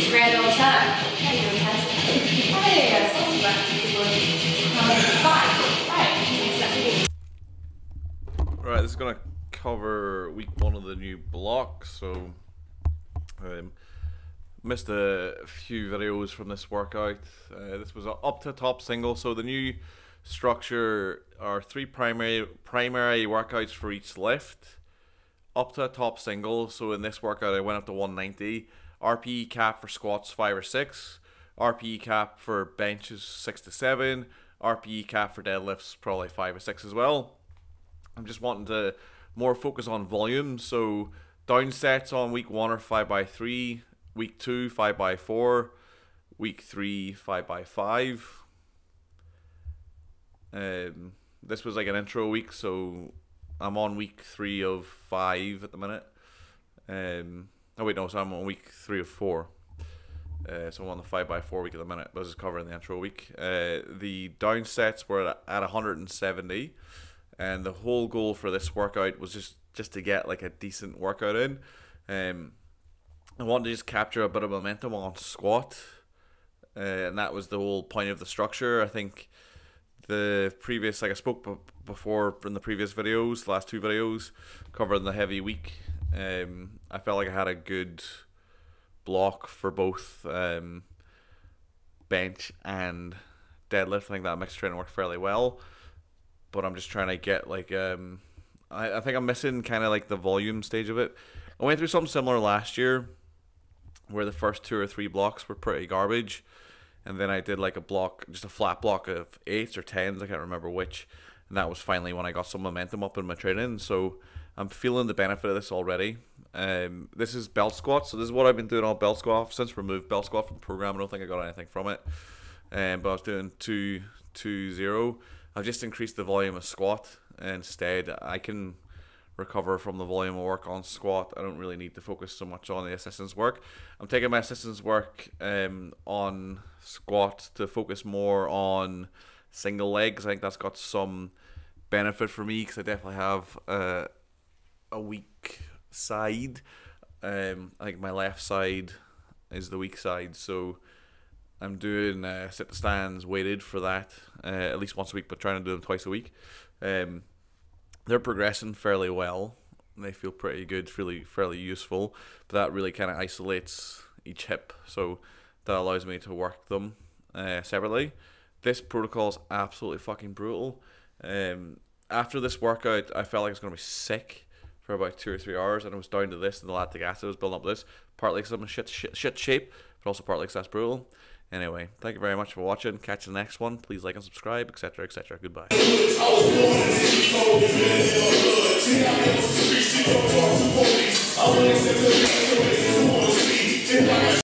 spread time. Right, this is going to cover week one of the new block, so um, missed a few videos from this workout. Uh, this was an up to top single, so the new structure are three primary primary workouts for each lift. Up to a top single, so in this workout I went up to 190 RPE cap for squats five or six. RPE cap for benches six to seven. RPE cap for deadlifts probably five or six as well. I'm just wanting to more focus on volume. So down sets on week one are five by three, week two five by four, week three five by five. Um, this was like an intro week, so I'm on week three of five at the minute. Um, oh wait, no, so I'm on week three of four. Uh, so I'm on the five by four week at the minute. But this is covering the intro week. Uh, the down sets were at 170 and the whole goal for this workout was just just to get like a decent workout in. Um, I wanted to just capture a bit of momentum on squat, uh, and that was the whole point of the structure. I think the previous, like I spoke b- before in the previous videos, last two videos covering the heavy week. Um, I felt like I had a good block for both um, bench and deadlift. I think that mixed training worked fairly well but I'm just trying to get like um, I, I think I'm missing kind of like the volume stage of it. I went through something similar last year, where the first two or three blocks were pretty garbage, and then I did like a block, just a flat block of eights or tens, I can't remember which, and that was finally when I got some momentum up in my training. So I'm feeling the benefit of this already. Um, this is belt squat, so this is what I've been doing on belt squat since removed belt squat from the program. I don't think I got anything from it, um, but I was doing two two zero I've just increased the volume of squat instead. I can recover from the volume of work on squat. I don't really need to focus so much on the assistance work. I'm taking my assistance work um, on squat to focus more on single legs. I think that's got some benefit for me because I definitely have uh, a weak side. Um, I think my left side is the weak side, so I'm doing uh, sit to stands weighted for that uh, at least once a week, but trying to do them twice a week. Um, they're progressing fairly well. They feel pretty good, fairly fairly useful. But that really kind of isolates each hip, so that allows me to work them uh, separately. This protocol is absolutely fucking brutal. Um, after this workout, I felt like I was gonna be sick for about two or three hours, and I was down to this and the lactic acid was building up this. Partly because I'm in shit, shit, shit shape, but also partly because that's brutal. Anyway, thank you very much for watching. Catch you the next one. Please like and subscribe, etc., etc. Goodbye.